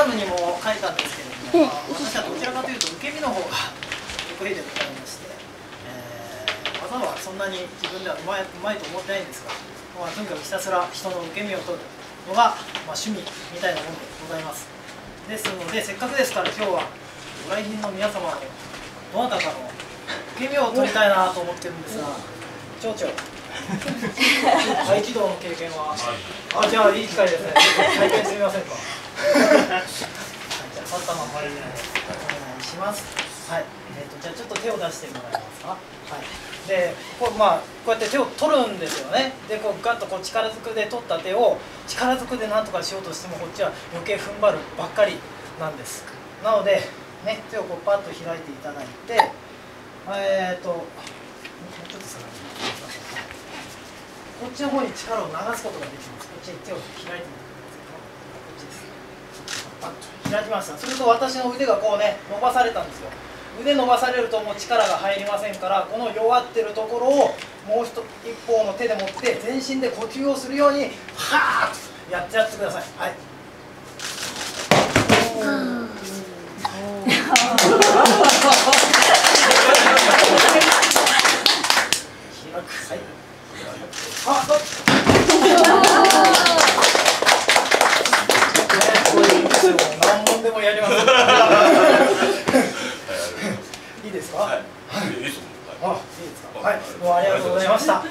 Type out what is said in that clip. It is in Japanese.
ラムにも書いたんですけれども、まあ、私はどちらかというと受け身の方が得意でございまして、えー、技はそんなに自分ではうまいうまいと思ってないんですが、まあ、とにかくひたすら人の受け身を取るのが、まあ、趣味みたいなものでございます。ですのでせっかくですから今日はご来賓の皆様のどなたかの受け身を取りたいなと思ってるんですが町長。合気道の経験は？あじゃあいい機会ですね。体験してみませんか？はい、じゃあ立ったままでお願いします。はい。えーと、じゃあちょっと手を出してもらえますか？はい。でこうまあこうやって手を取るんですよね。でこうガッとこう力ずくで取った手を力ずくでなんとかしようとしてもこっちは余計踏ん張るばっかりなんです。なのでね手をこうパッと開いていただいてえっ、ー、とちょっと下がりこっちの方に力を流すことができます。こっちに手を開いてみてくださいこっちです。開きました。すると私の腕がこうね伸ばされたんですよ。腕伸ばされるともう力が入りませんからこの弱ってるところをもう一方の手で持って全身で呼吸をするようにはーっとやってやってください。はい。はい。あ、どっもやります。いいですか？はい。いいですか？はい。もうありがとうございました。